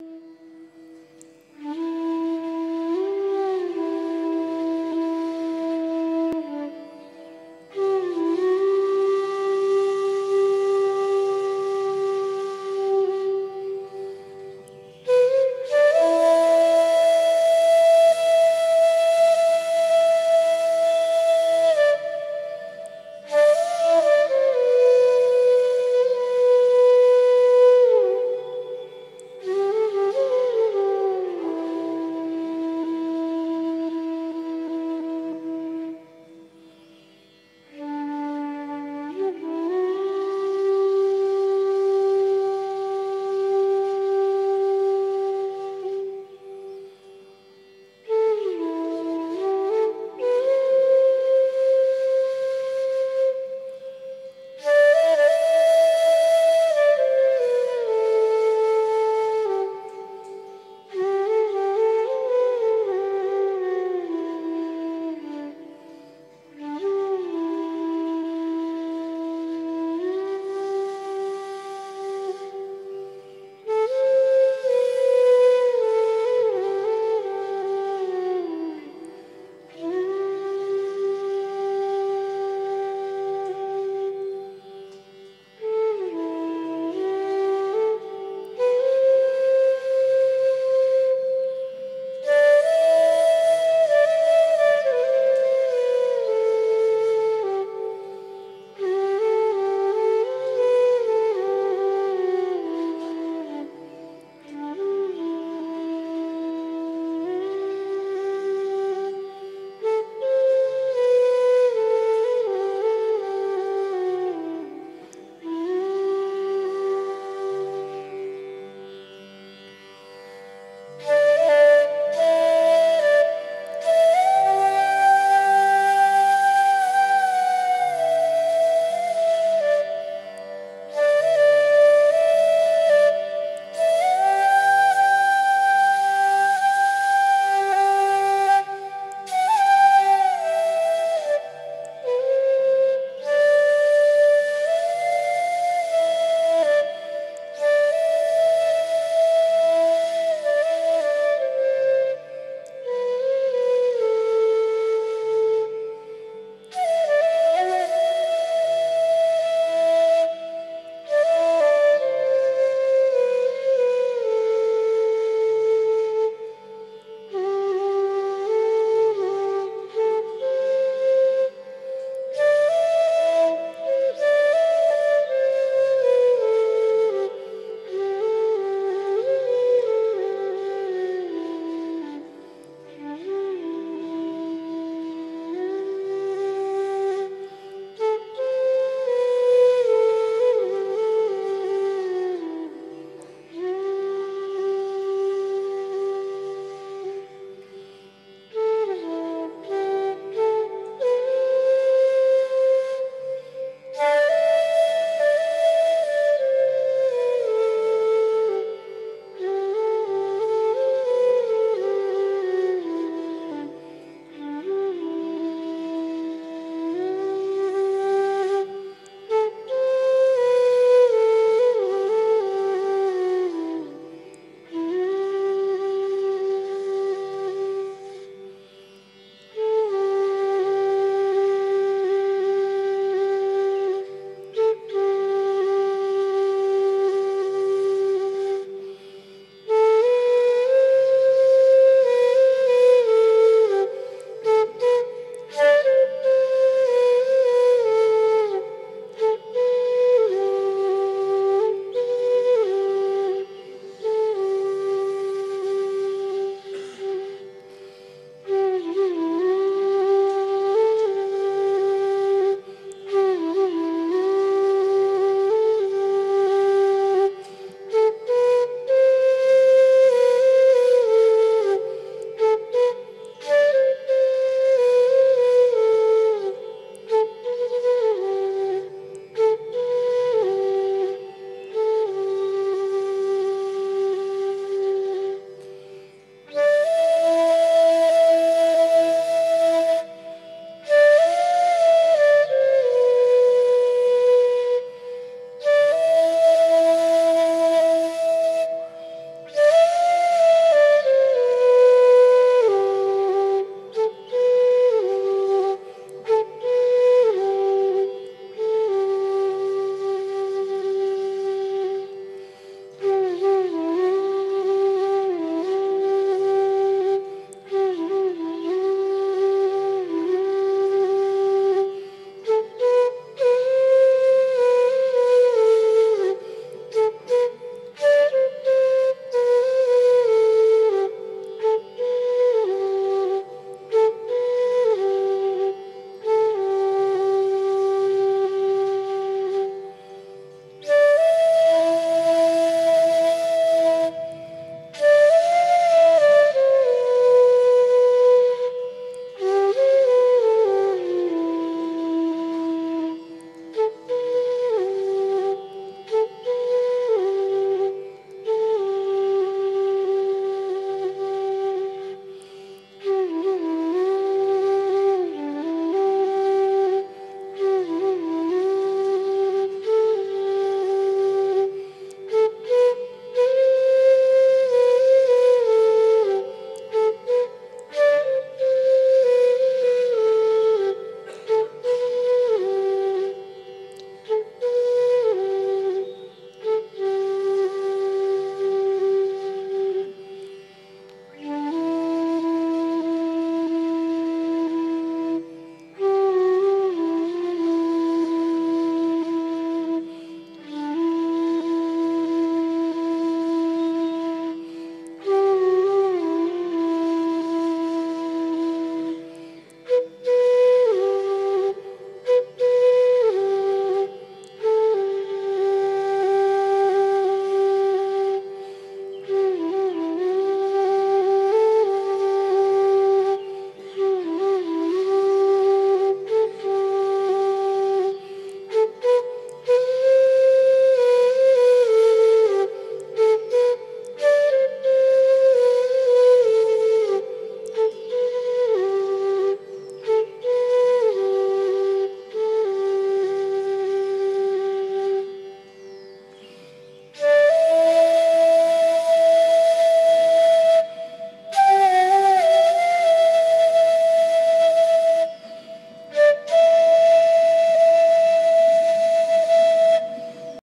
you